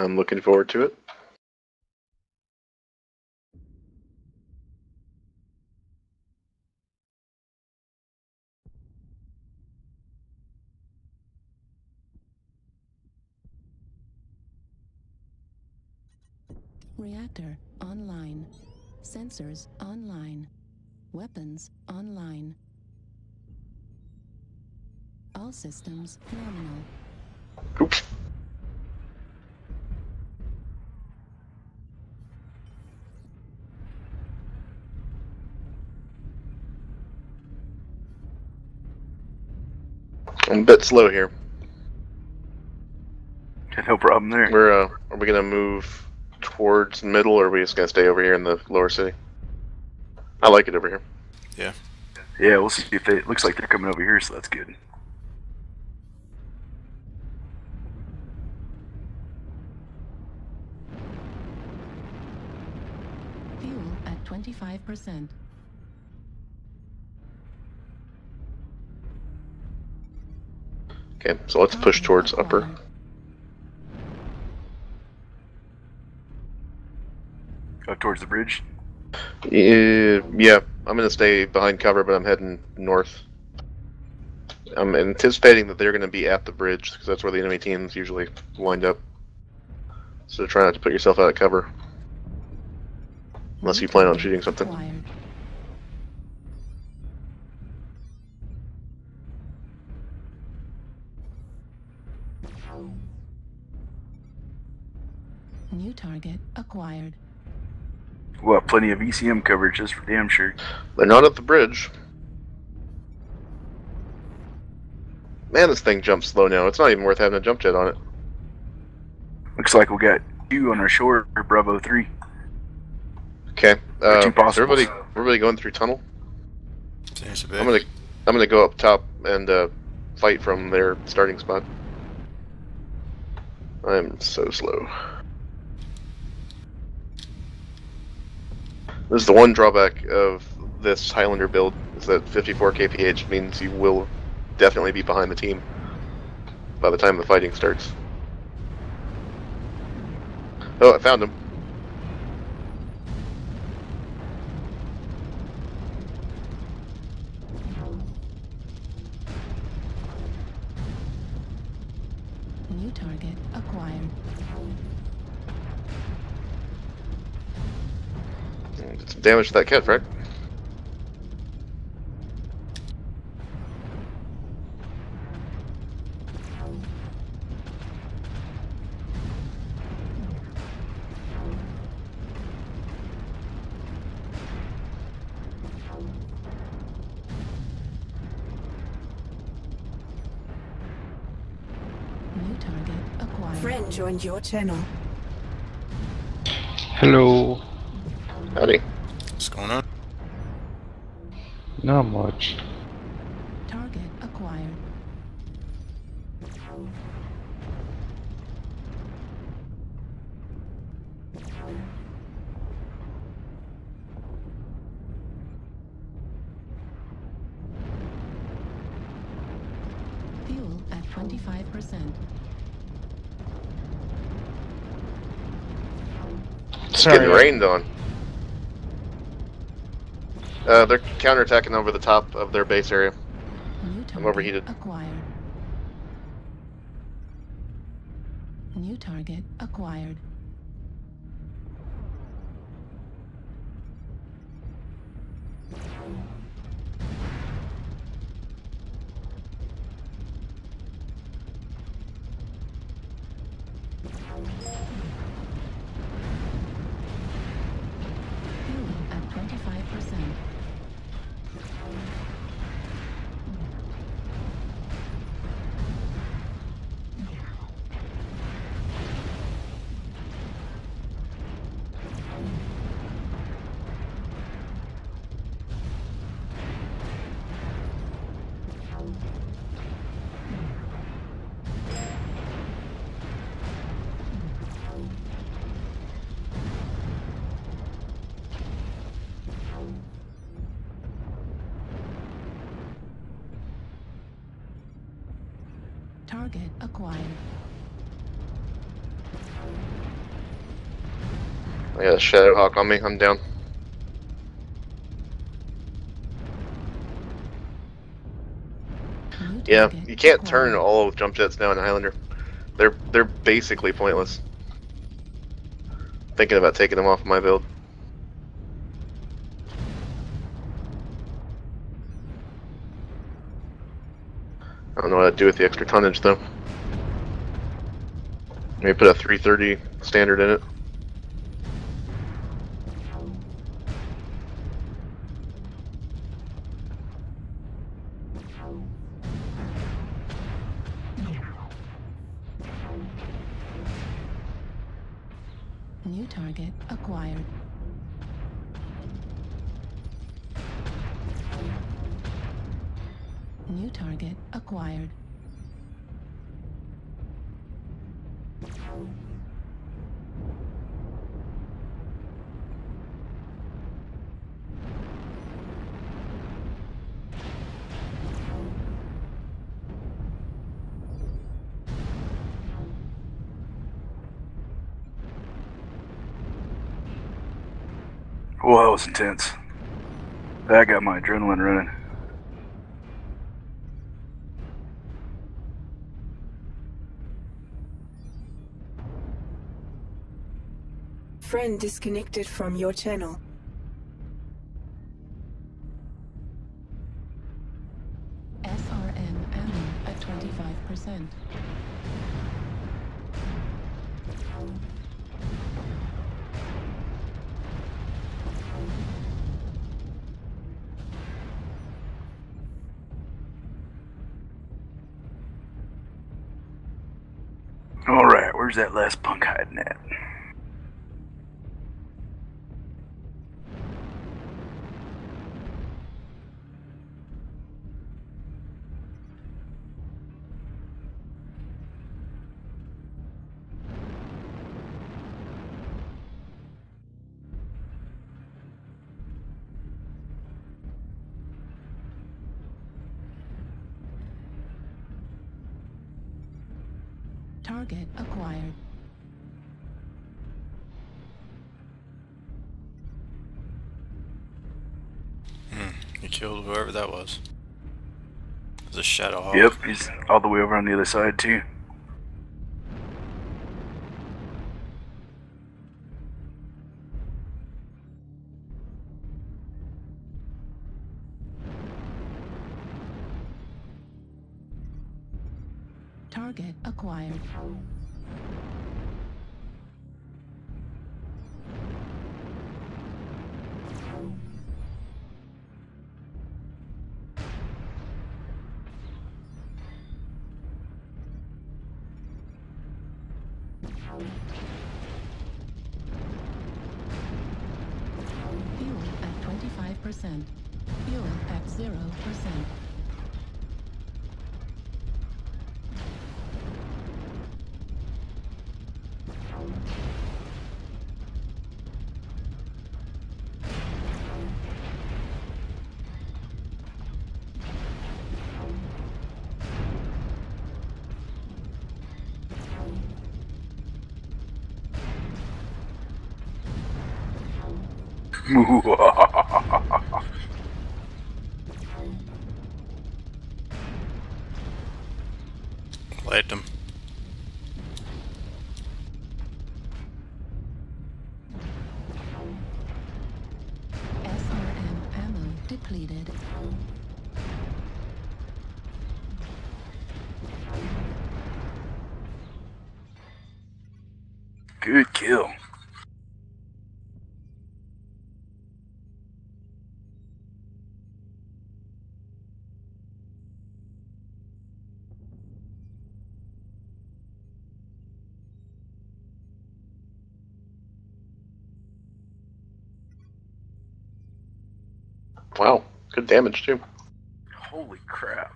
I'm looking forward to it. Reactor online. Sensors online. Weapons online. All systems nominal. Oops. I'm a bit slow here. No problem there. We're uh, are we gonna move towards middle, or are we just gonna stay over here in the lower city? I like it over here. Yeah. Yeah, we'll see if they. It looks like they're coming over here, so that's good. Fuel at 25%. Okay, so let's push towards upper. acquired. Go towards the bridge. Yeah, yeah, I'm gonna stay behind cover, but I'm heading north. I'm anticipating that they're gonna be at the bridge because that's where the enemy teams usually wind up. So try not to put yourself out of cover unless you plan on shooting something. New target acquired. We'll have plenty of ECM coverage, just for damn sure. They're not at the bridge. Man, this thing jumps slow now. It's not even worth having a jump jet on it. Looks like we got two on our shore, Bravo 3. Okay. Uh, two is possibles. everybody, everybody going through tunnel? Seems to be. I'm gonna, I'm gonna go up top and uh, fight from their starting spot. I'm so slow. This is the one drawback of this Highlander build is that 54 kph means you will definitely be behind the team by the time the fighting starts. Oh, I found him. Target acquired. Did some damage to that cat, Frank. Joined your channel. Hello. Howdy. What's going on? Not much. Target acquired. Fuel at 25%. It's getting rained on. Uh, they're counterattacking over the top of their base area. New target overheated. acquired. New target acquired. Target acquired. I got a Shadow Hawk on me. I'm down. Yeah, you can't turn all jump jets now in Highlander. They're they're basically pointless. Thinking about taking them off my build. I don't know what to do with the extra tonnage though. Maybe put a 330 standard in it. New target acquired. New target acquired. Well, that was intense. That got my adrenaline running. Friend disconnected from your channel. SRM ammo at 25%. All right, where's that last punk hiding at? Target acquired. Hmm. You killed whoever that was. It was a Shadow Hawk. Yep, he's all the way over on the other side too. Target acquired. Fuel at 25%. Fuel at 0%. Played him. SRM ammo depleted. Good kill. Wow, good damage too. Holy crap.